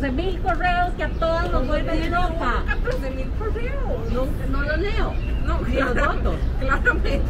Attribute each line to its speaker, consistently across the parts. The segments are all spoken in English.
Speaker 1: mil correos que a todos nos vuelven loca.
Speaker 2: 14 mil correos.
Speaker 1: No, no lo leo.
Speaker 2: No,
Speaker 1: Ni los
Speaker 2: claro-
Speaker 1: votos.
Speaker 2: Claramente,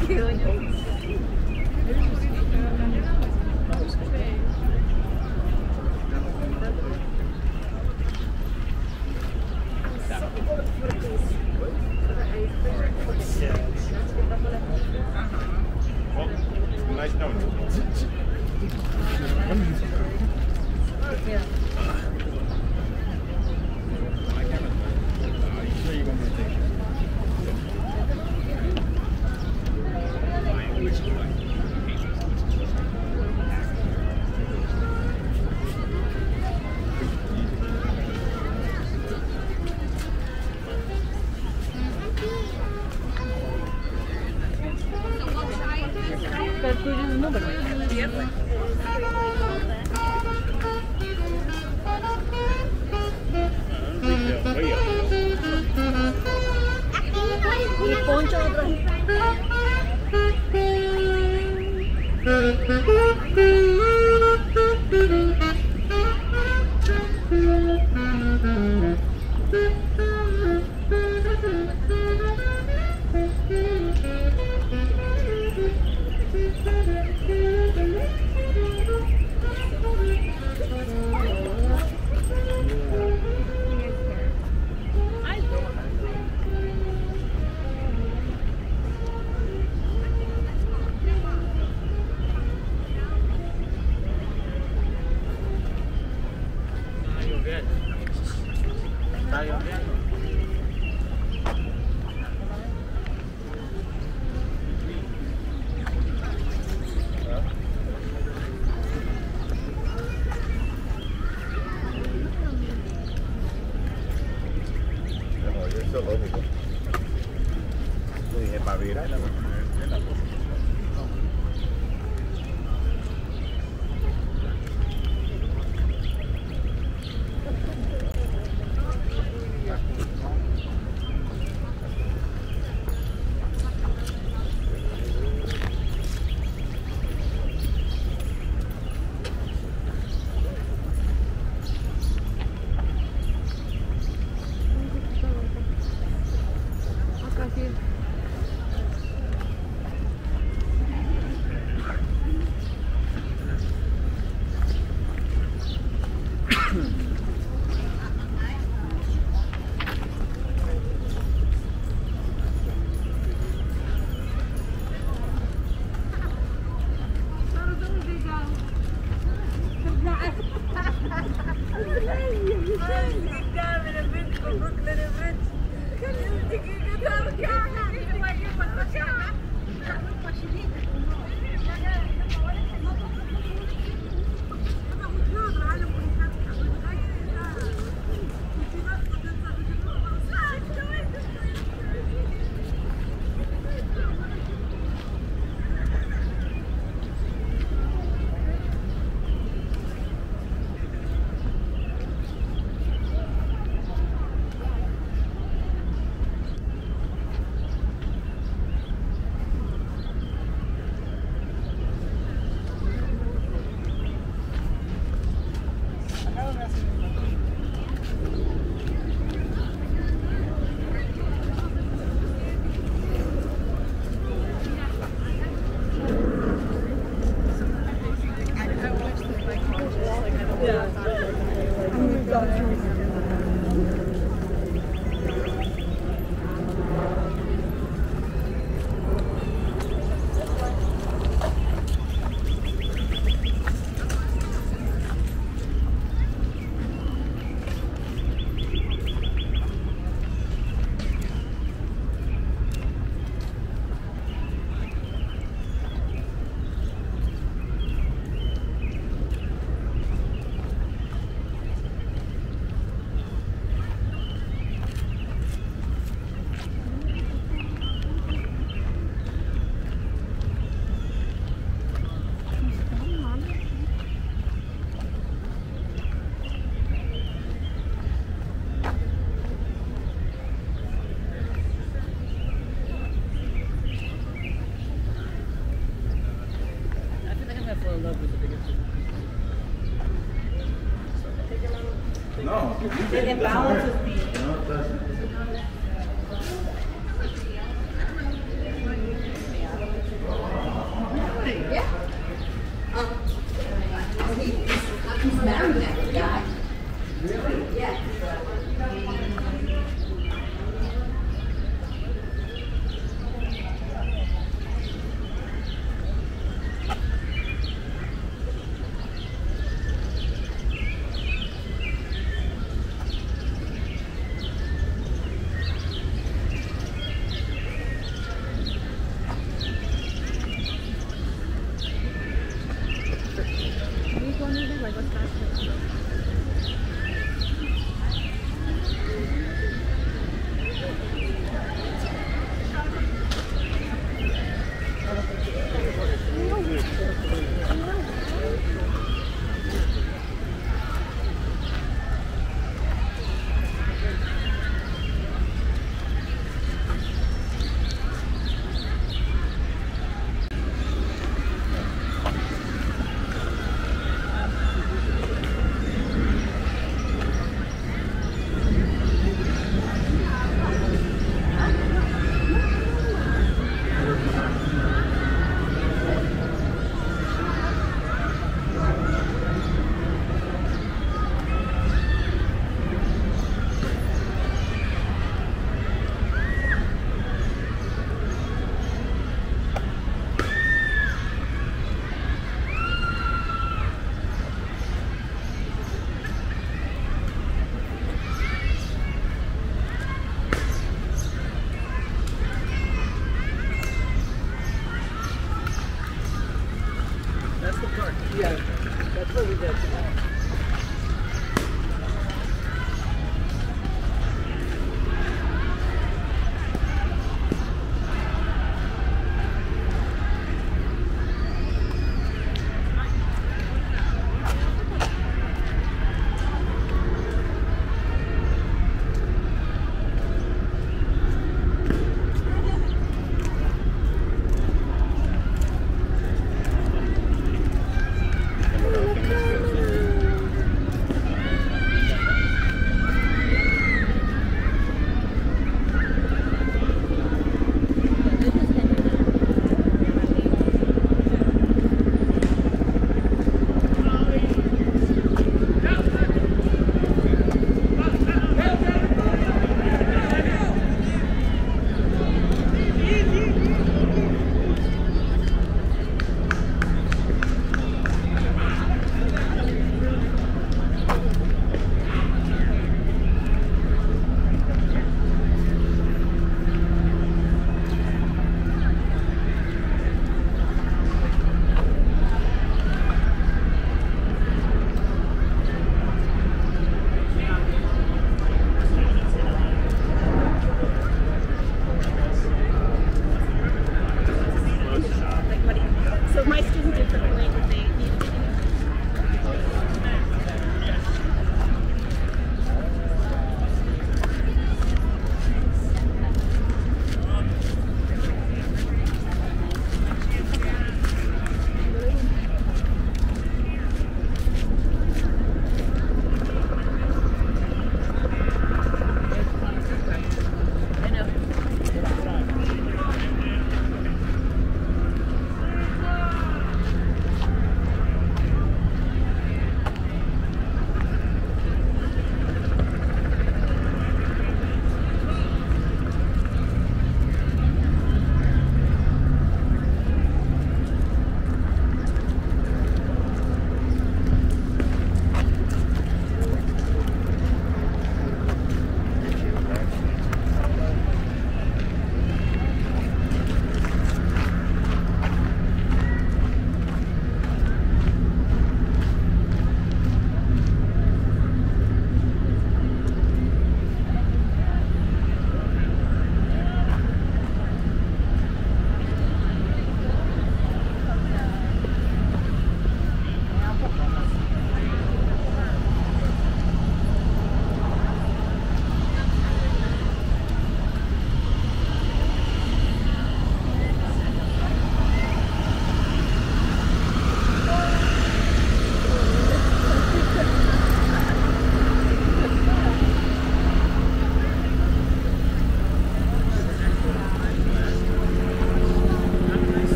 Speaker 2: It imbalances me.
Speaker 3: No, it doesn't.
Speaker 4: He's married that guy. Really? Yeah.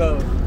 Speaker 5: Go.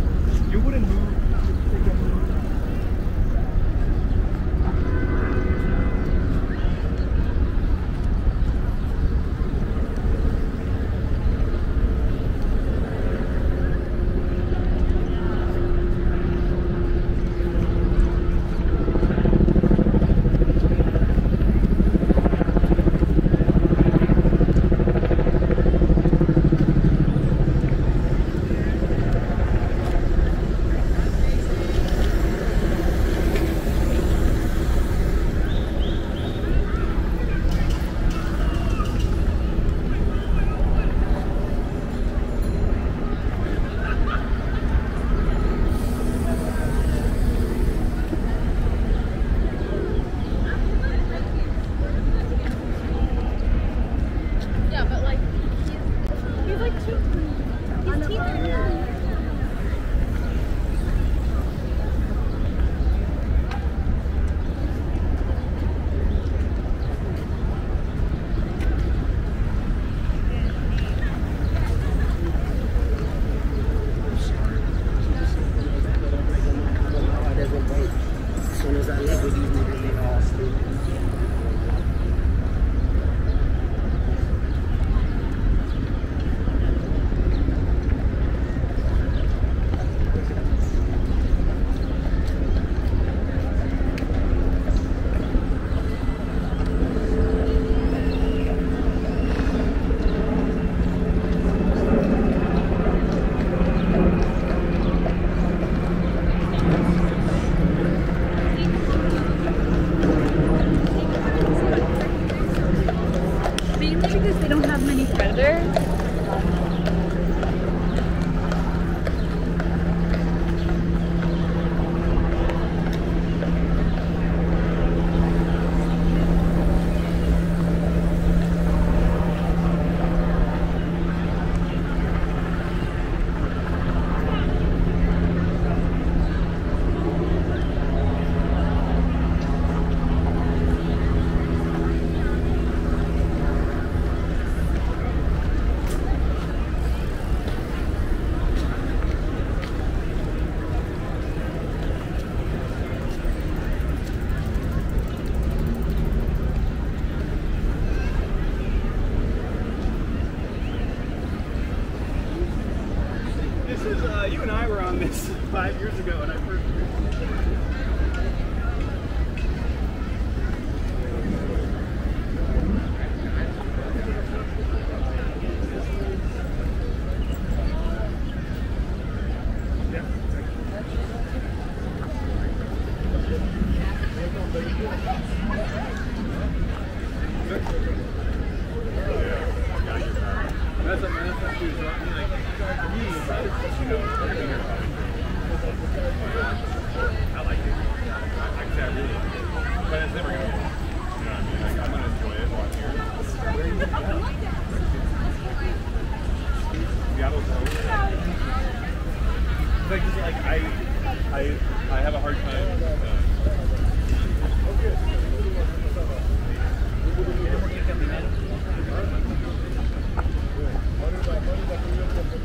Speaker 5: Like,
Speaker 6: just, like I, I, I have a hard time. Uh,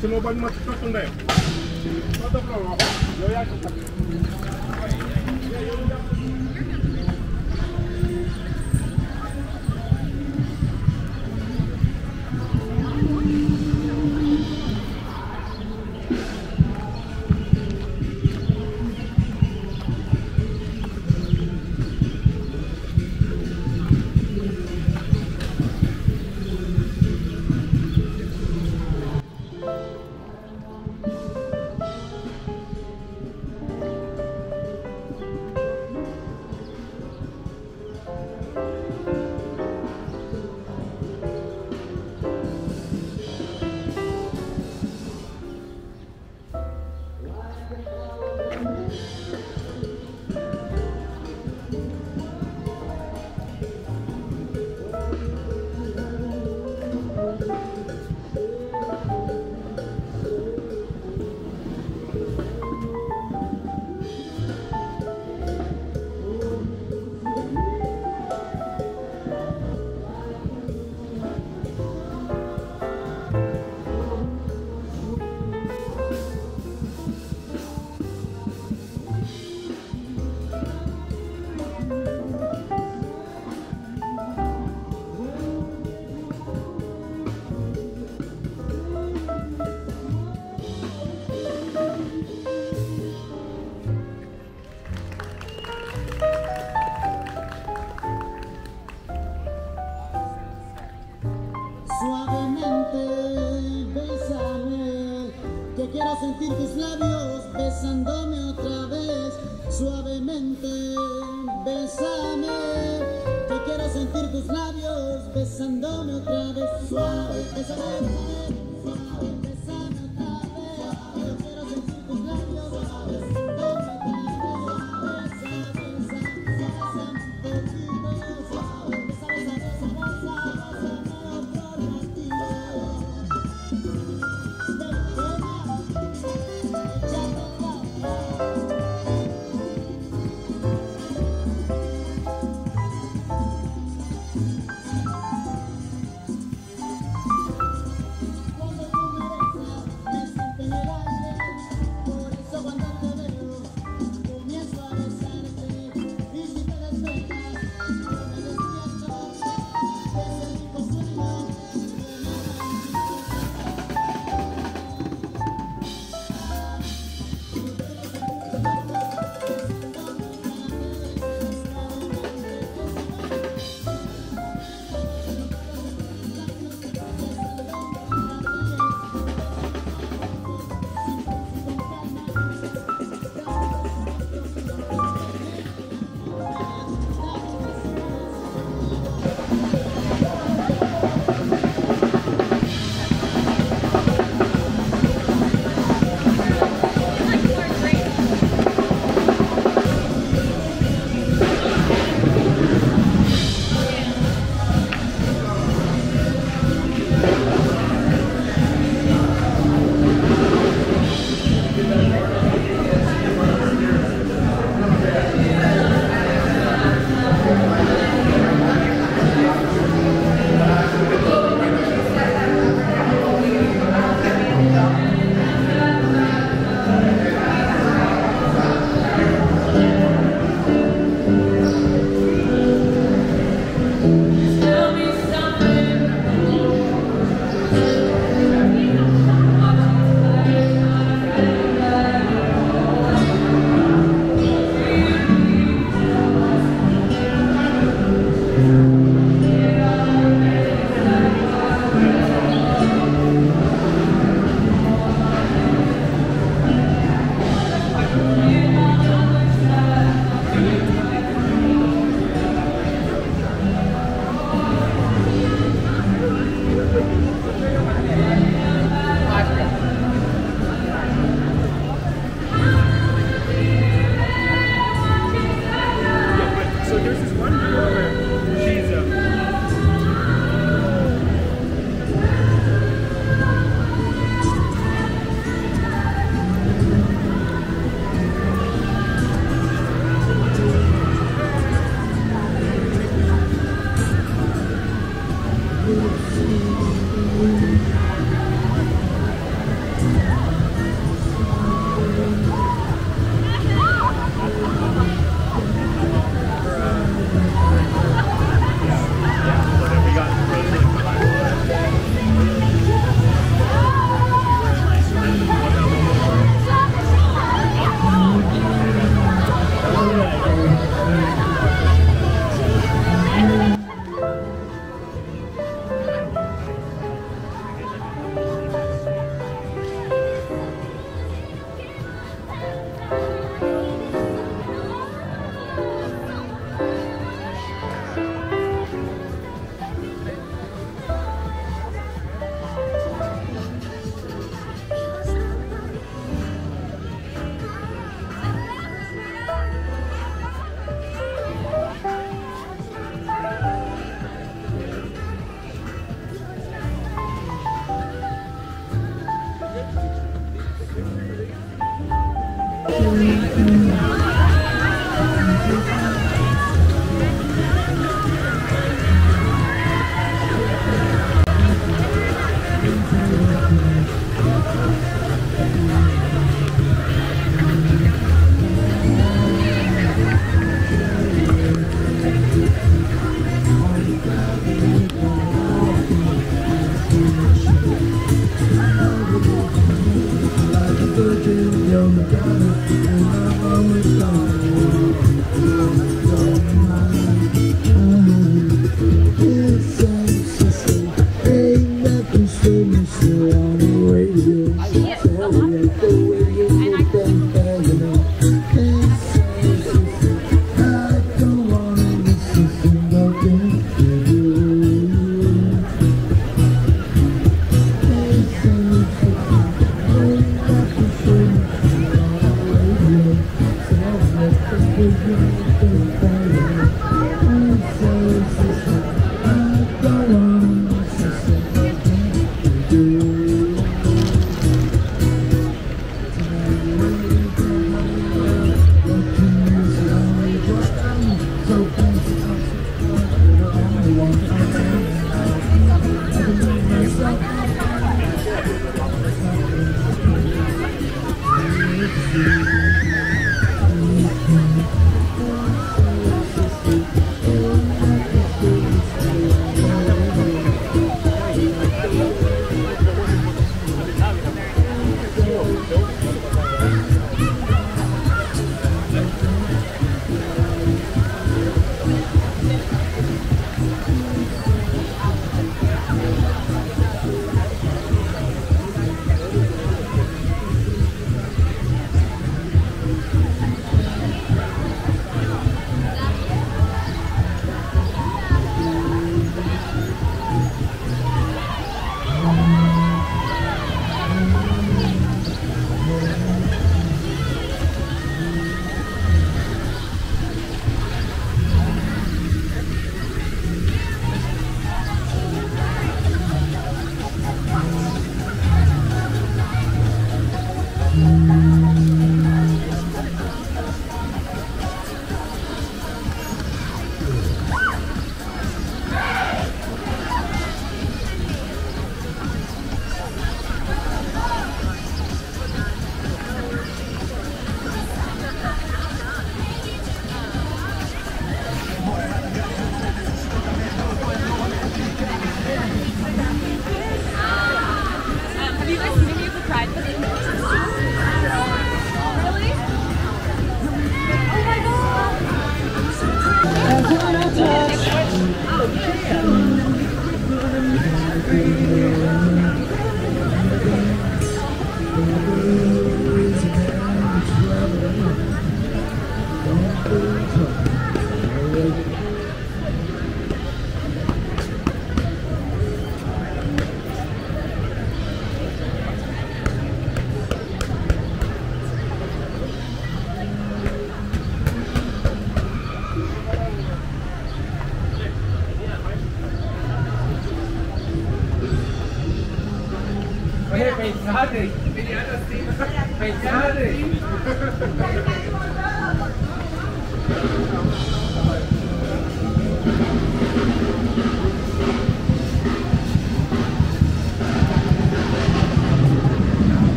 Speaker 7: ci ma bañ ma topp ndeyam. Ma def loolu wax yow yaa
Speaker 3: ngi Quiero sentir tus labios besándome otra vez. Suavemente. Bésame, que quiero sentir tus labios besándome otra vez. Suavemente,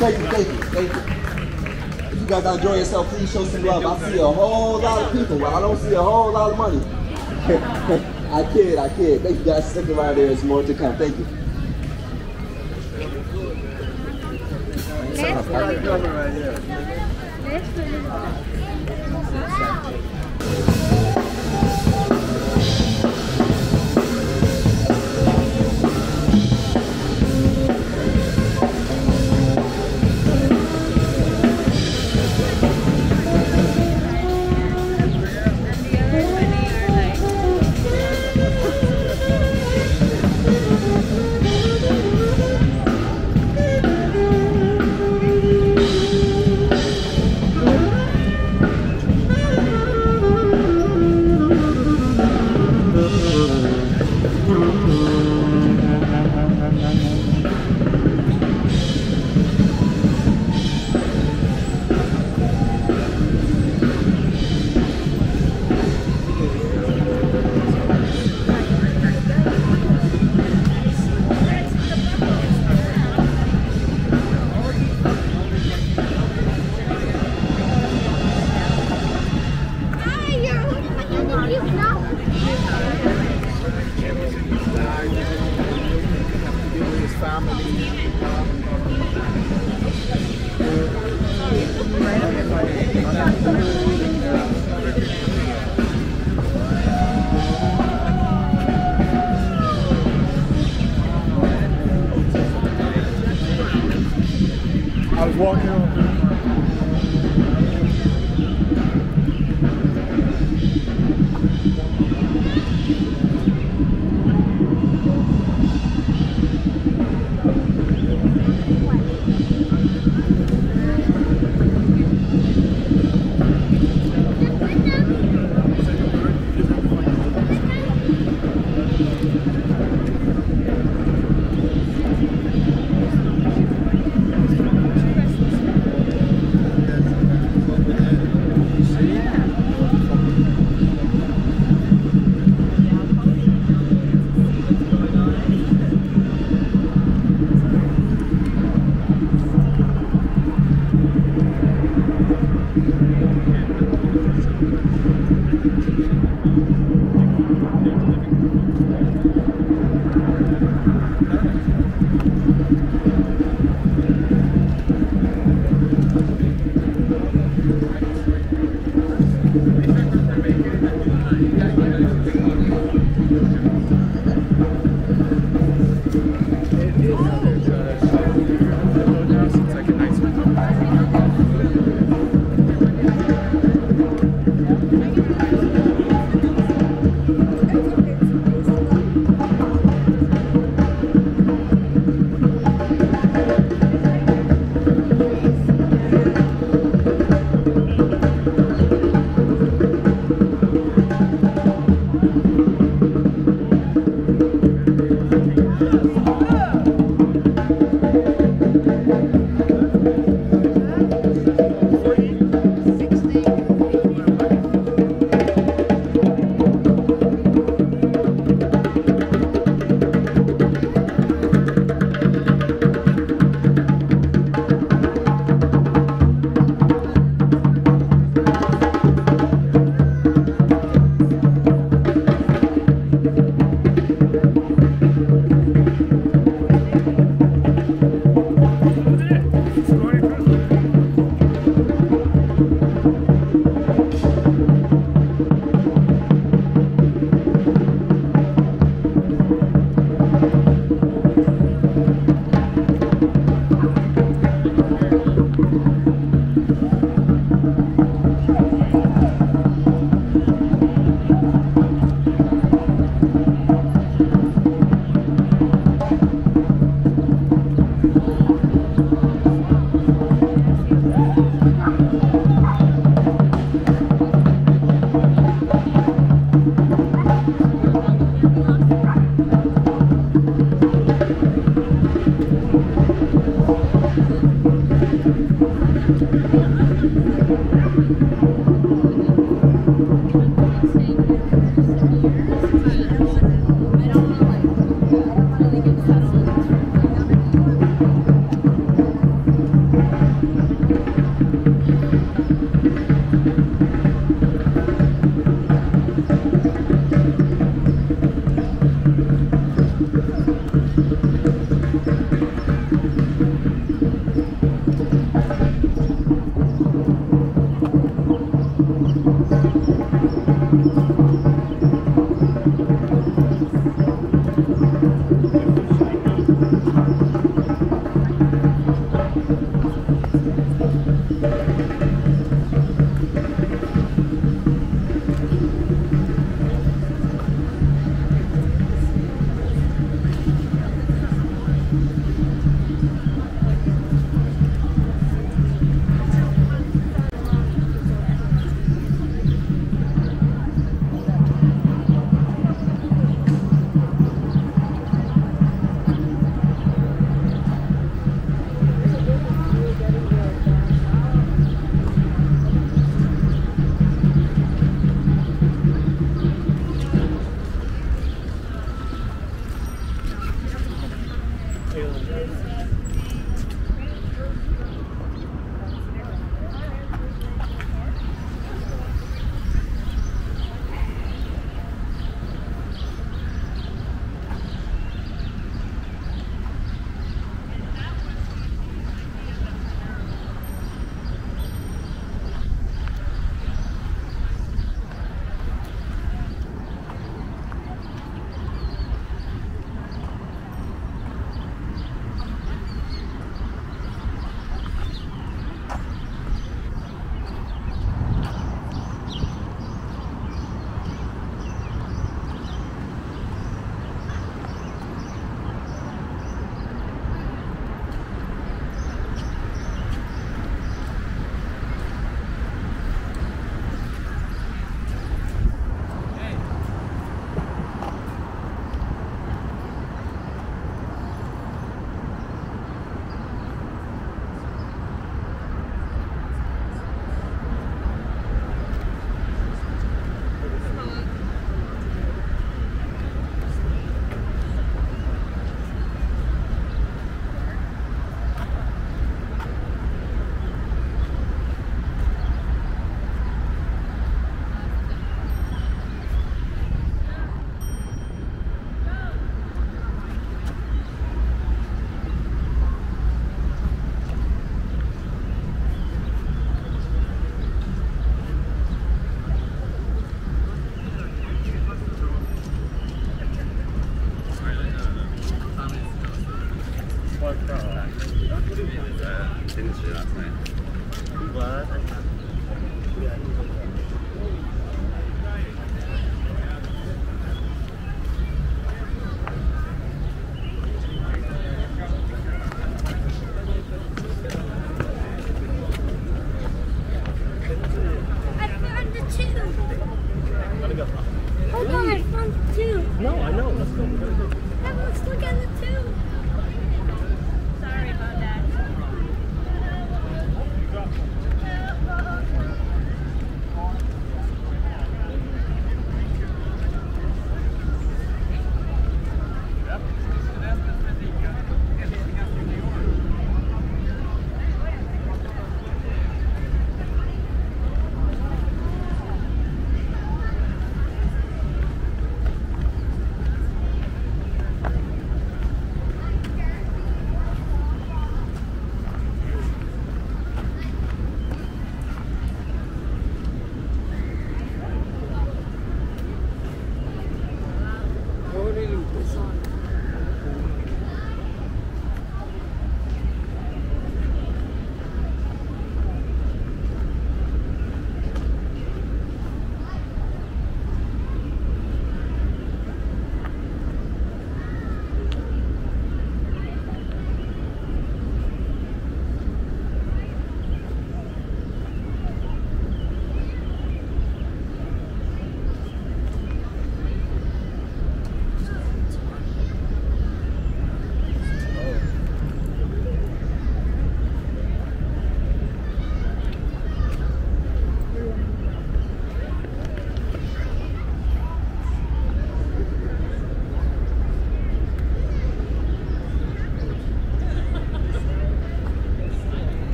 Speaker 8: Thank you, thank you, thank you. If you guys enjoy yourself, please show some love. I see a whole lot of people, but I don't see a whole lot of money. I kid, I kid. Thank you guys. Stick around there. There's more to come. Thank you.